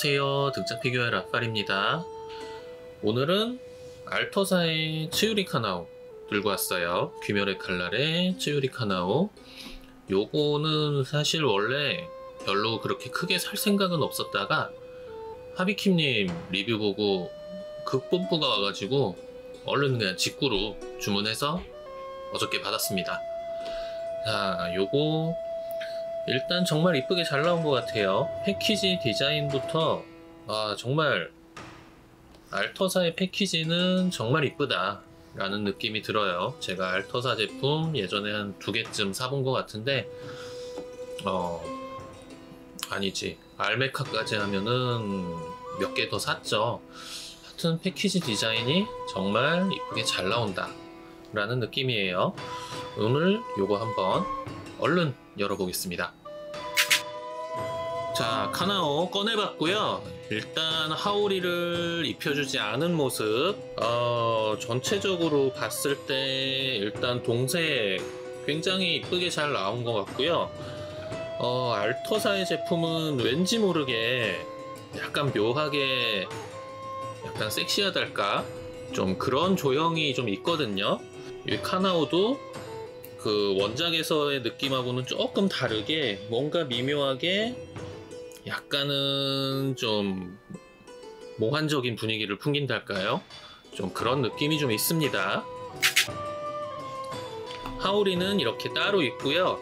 안녕하세요. 등짝 피규어의 라팔입니다. 오늘은 알터사의 츠유리카나오 들고 왔어요. 귀멸의 칼날의 츠유리카나오. 요거는 사실 원래 별로 그렇게 크게 살 생각은 없었다가 하비킴님 리뷰 보고 극본부가 와가지고 얼른 그냥 직구로 주문해서 어저께 받았습니다. 자 요거 일단 정말 이쁘게 잘 나온 것 같아요. 패키지 디자인부터 아 정말 알터사의 패키지는 정말 이쁘다 라는 느낌이 들어요. 제가 알터사 제품 예전에 한 두 개쯤 사본 것 같은데 어 아니지 알메카까지 하면은 몇 개 더 샀죠. 하여튼 패키지 디자인이 정말 이쁘게 잘 나온다 라는 느낌이에요. 오늘 요거 한번 얼른 열어보겠습니다. 자, 카나오 꺼내봤고요. 일단 하오리를 입혀주지 않은 모습. 어, 전체적으로 봤을 때 일단 동색 굉장히 이쁘게 잘 나온 것 같고요. 어, 알터사의 제품은 왠지 모르게 약간 묘하게 약간 섹시하달까? 좀 그런 조형이 좀 있거든요. 이 카나오도 그 원작에서의 느낌하고는 조금 다르게 뭔가 미묘하게 약간은 좀 몽환적인 분위기를 풍긴달까요? 좀 그런 느낌이 좀 있습니다. 하오리는 이렇게 따로 있고요.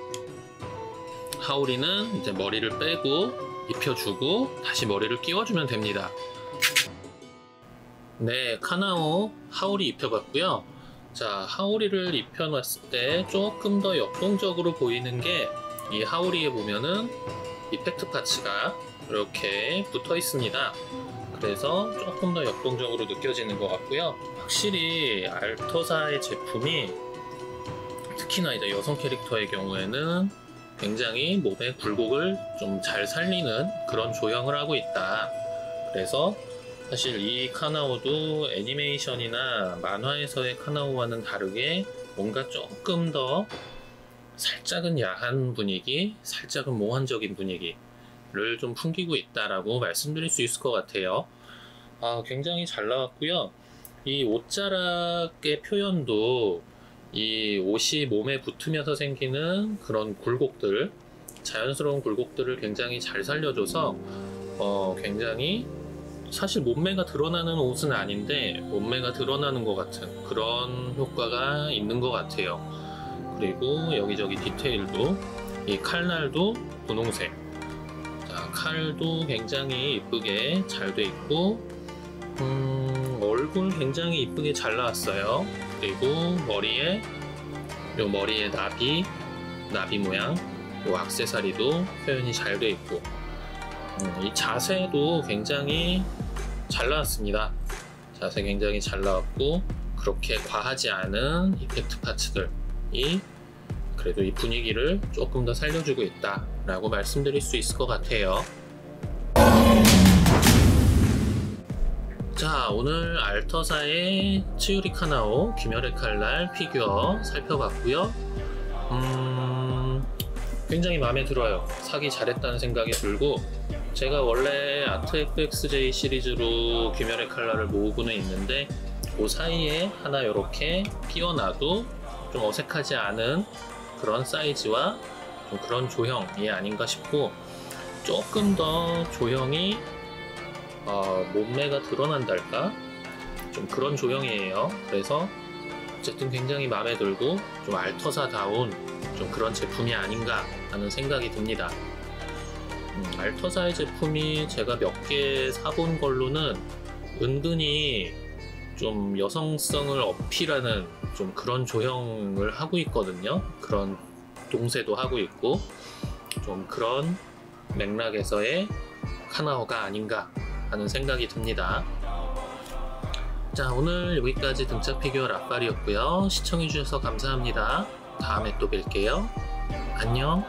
하오리는 이제 머리를 빼고 입혀주고 다시 머리를 끼워주면 됩니다. 네, 카나오 하오리 입혀봤고요. 자, 하오리를 입혀놨을 때 조금 더 역동적으로 보이는 게 이 하오리에 보면은 이펙트 파츠가 이렇게 붙어 있습니다. 그래서 조금 더 역동적으로 느껴지는 것 같고요. 확실히 알터사의 제품이 특히나 이제 여성 캐릭터의 경우에는 굉장히 몸의 굴곡을 좀 잘 살리는 그런 조형을 하고 있다. 그래서 사실 이 카나오도 애니메이션이나 만화에서의 카나오와는 다르게 뭔가 조금 더 살짝은 야한 분위기, 살짝은 몽환적인 분위기를 좀 풍기고 있다라고 말씀드릴 수 있을 것 같아요. 아, 굉장히 잘 나왔고요. 이 옷자락의 표현도 이 옷이 몸에 붙으면서 생기는 그런 굴곡들, 자연스러운 굴곡들을 굉장히 잘 살려줘서 어, 굉장히 사실 몸매가 드러나는 옷은 아닌데 몸매가 드러나는 것 같은 그런 효과가 있는 것 같아요. 그리고 여기저기 디테일도 이 칼날도 분홍색. 자, 칼도 굉장히 이쁘게 잘 돼 있고 음, 얼굴 굉장히 이쁘게 잘 나왔어요. 그리고 머리에 요 머리에 나비 나비 모양 요 악세사리도 표현이 잘 돼 있고 음, 이 자세도 굉장히 잘 나왔습니다. 자세 굉장히 잘 나왔고 그렇게 과하지 않은 이펙트 파츠들 이 그래도 이 분위기를 조금 더 살려주고 있다라고 말씀드릴 수 있을 것 같아요. 자 오늘 알터사의 츠유리 카나오 귀멸의 칼날 피규어 살펴봤고요. 음, 굉장히 마음에 들어요. 사기 잘했다는 생각이 들고 제가 원래 아트 FXJ 시리즈로 귀멸의 칼날을 모으고는 있는데 그 사이에 하나 이렇게 끼워놔도 좀 어색하지 않은 그런 사이즈와 좀 그런 조형이 아닌가 싶고 조금 더 조형이 어, 몸매가 드러난달까? 좀 그런 조형이에요. 그래서 어쨌든 굉장히 마음에 들고 좀 알터사다운 좀 그런 제품이 아닌가 하는 생각이 듭니다. 음, 알터사의 제품이 제가 몇 개 사본 걸로는 은근히 좀 여성성을 어필하는 좀 그런 조형을 하고 있거든요. 그런 동세도 하고 있고 좀 그런 맥락에서의 카나오가 아닌가 하는 생각이 듭니다. 자 오늘 여기까지 등짝 피규어 라팔이었고요. 시청해주셔서 감사합니다. 다음에 또 뵐게요. 안녕